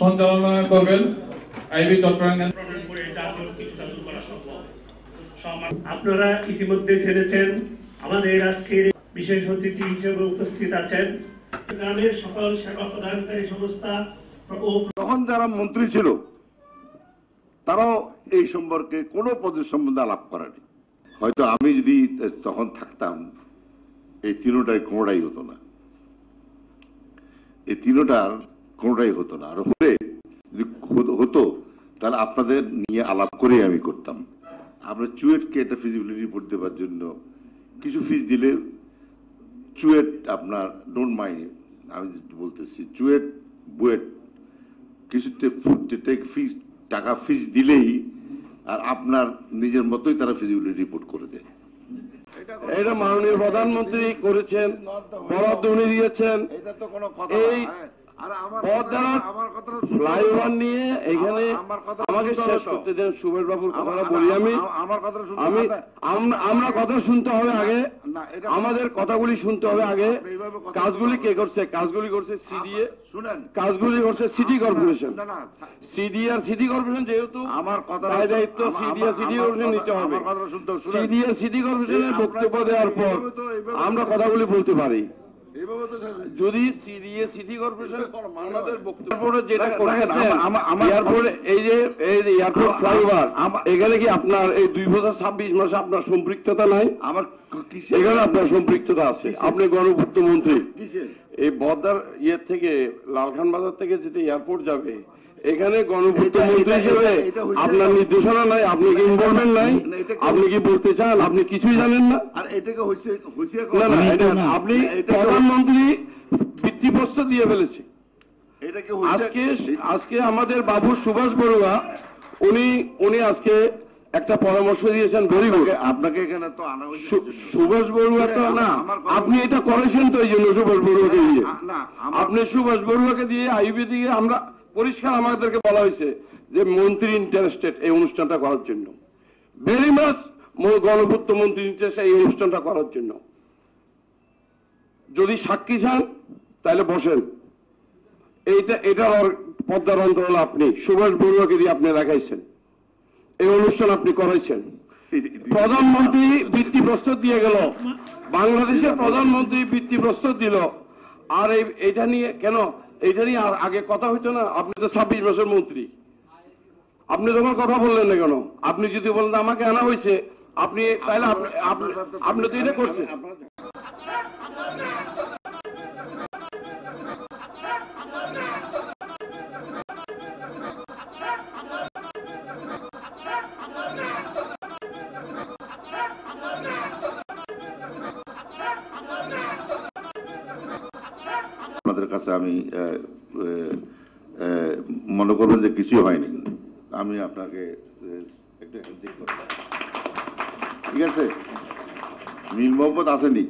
সঞ্চালনা করবেন আইবি চট্টগ্রাম আপনারা ইতিমধ্যে জেনেছেন আমাদের আজকের বিশেষ অতিথি হিসেবে উপস্থিত আছেন। গ্রামের সকল সেবা প্রদানকারী সংস্থা তখন যারা মন্ত্রী ছিল তারাও এই সম্পর্কে কোনো পদের সম্বন্ধে আলাপ করেনি। হয়তো আমি যদি তখন থাকতাম এই তিনোটাই কোনোটাই হতো না। এই তিনোটার কোনোটাই হতো না। আর হতো- হতো তাহলে আপনাদের নিয়ে আলাপ করেই আমি করতাম। আমরা চুয়েটকে একটা ফিজিবিলিটি রিপোর্ট দেওয়ার জন্য কিছু ফিস দিলে চুয়েট আপনার ডোন্ট মাইন্ড আমি বলতেছি চুয়েট বুয়েট কিছু টেক ফিস টাকা ফিস দিলেই আর আপনার নিজের মতোই তারা ফিজিবিলিটি রিপোর্ট করে দেয়। এটা মাননীয় প্রধানমন্ত্রী করেছেন বরাদ্দ উনি দিয়েছেন। এটা তো কোনো কথা এই না। আর আমার পদ্মার কথা- আমার কথাটা শুনতে ফ্লাইওভার নিয়ে এখানে আমার- আমার কথা আমাকে শেষ করতে দেন সুবেশ বাবুর কথাটা বলি আমি। আমার- আমার কথাটা আমি আমরা কথা শুনতে হবে আগে। আমাদের কথাগুলি শুনতে হবে আগে। কাজগুলি কে করছে? কাজগুলি করছে সিডিএ। শুনেন। কাজগুলি করছে সিটি কর্পোরেশন। না না সিডি আর সিটি কর্পোরেশন যেহেতু আমার কথা দায় দায়িত্ব সিডি আর সিটি কর্পোরেশন নিতে হবে। আমার কথা শুনতে সিডি আর সিটি কর্পোরেশনের বক্তব্য দেওয়ার পর আমরা কথাগুলি বলতে পারি। যদি সিডিএ সিটি কর্পোরেশন আমাদের বক্তব্য যেটা করেছেন আমার- এয়ারপোর্ট এই যে এই এয়ারপোর্ট ফ্লাইওভার এখানে কি আপনার এই দুই বছর ছাব্বিশ মাসে আপনার সম্পৃক্ততা নাই? আমার এখানে আপনার সম্পৃক্ততা আছে। আপনি গণপূর্ত মন্ত্রী। এই বদার ইয়ে থেকে লালখান বাজার থেকে যেতে এয়ারপোর্ট যাবে এখানে গণপূর্ত মন্ত্রী হিসেবে আপনার নির্দেশনা নাই আপনি কি ইনভলভমেন্ট নাই? আপনি কি বলতে চান? আপনি কিছুই জানেন না? আর এটাকে হইছে হইছে না না আপনি প্রধানমন্ত্রী ভিত্তিপ্রস্তর দিয়ে ফেলেছে। এটাকে হইছে আজকে আজকে আমাদের বাবু সুভাষ বড়ুয়া উনি উনি আজকে একটা পরামর্শ দিয়েছেন ভেরি গুড আপনাকে- এখানে তো আনা হয়েছে সুভাষ বড়ুয়া তো না আমার আপনি এটা করেছেন তো এই জন্য সুভাষ বড়ুয়াকে দিয়ে? আপনি সুভাষ বড়ুয়াকে দিয়ে আইবি দিয়ে আমরা পরিষ্কার আমাদেরকে বলা হয়েছে যে মন্ত্রী ইন্টারেস্টেড এই অনুষ্ঠানটা করার জন্য। ভেরি মাচ গণপূর্ত মন্ত্রী ইন্টারেস্টেড এই অনুষ্ঠানটা করার জন্য। যদি সাক্ষী চান, তাহলে বসেন। এইটা, এটা পদ্মার অন্তরাল আপনি, সুভাষ বড়ুয়াকে দিয়ে আপনি রাখাইছেন এই অনুষ্ঠান আপনি করাইছেন। প্রধানমন্ত্রী বৃত্তি প্রস্তুত দিয়ে গেল। বাংলাদেশের প্রধানমন্ত্রী বৃত্তি প্রস্তুত দিল। আর এই এটা নিয়ে কেন আর আগে কথা হইতো না, আপনি তো ছাব্বিশ বছর মন্ত্রী। আপনি তখন কথা বললেন না কেন? আপনি যদি বলেন আমাকে আনা হয়েছে আপনি তাহলে আপনি তো এটা করছেন। আপনাদের কাছে আমি মনে করবেন যে কিছুই হয়নি। আমি আপনাকে একটু ঠিক আছে? মিল মোহাম্মদ আসেনি।